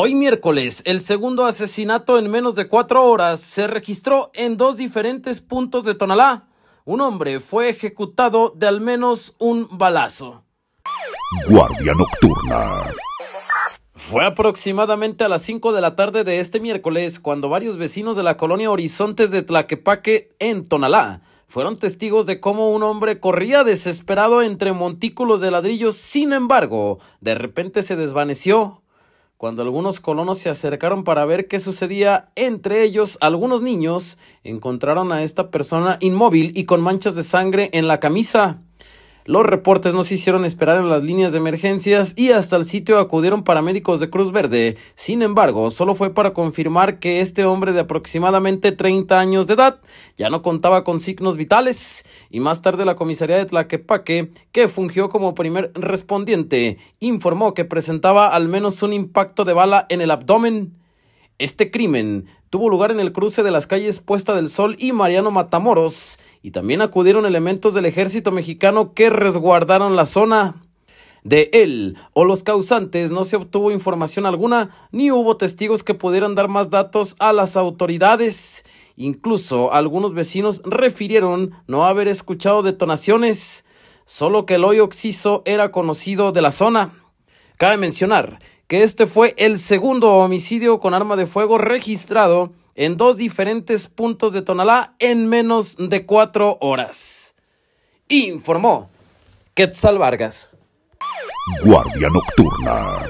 Hoy miércoles, el segundo asesinato en menos de cuatro horas se registró en dos diferentes puntos de Tonalá. Un hombre fue ejecutado de al menos un balazo. Guardia Nocturna. Fue aproximadamente a las 5 de la tarde de este miércoles cuando varios vecinos de la colonia Horizontes de Tlaquepaque, en Tonalá, fueron testigos de cómo un hombre corría desesperado entre montículos de ladrillos. Sin embargo, de repente se desvaneció. Cuando algunos colonos se acercaron para ver qué sucedía, entre ellos algunos niños encontraron a esta persona inmóvil y con manchas de sangre en la camisa. Los reportes no se hicieron esperar en las líneas de emergencias y hasta el sitio acudieron paramédicos de Cruz Verde. Sin embargo, solo fue para confirmar que este hombre de aproximadamente 30 años de edad ya no contaba con signos vitales y más tarde la comisaría de Tlaquepaque, que fungió como primer respondiente, informó que presentaba al menos un impacto de bala en el abdomen. Este crimen tuvo lugar en el cruce de las calles Puesta del Sol y Mariano Matamoros, y también acudieron elementos del ejército mexicano que resguardaron la zona. De él o los causantes no se obtuvo información alguna, ni hubo testigos que pudieran dar más datos a las autoridades. Incluso algunos vecinos refirieron no haber escuchado detonaciones, solo que el hoyo oxiso era conocido de la zona. Cabe mencionar que este fue el segundo homicidio con arma de fuego registrado en dos diferentes puntos de Tonalá en menos de cuatro horas. Informó Quetzal Vargas. Guardia Nocturna.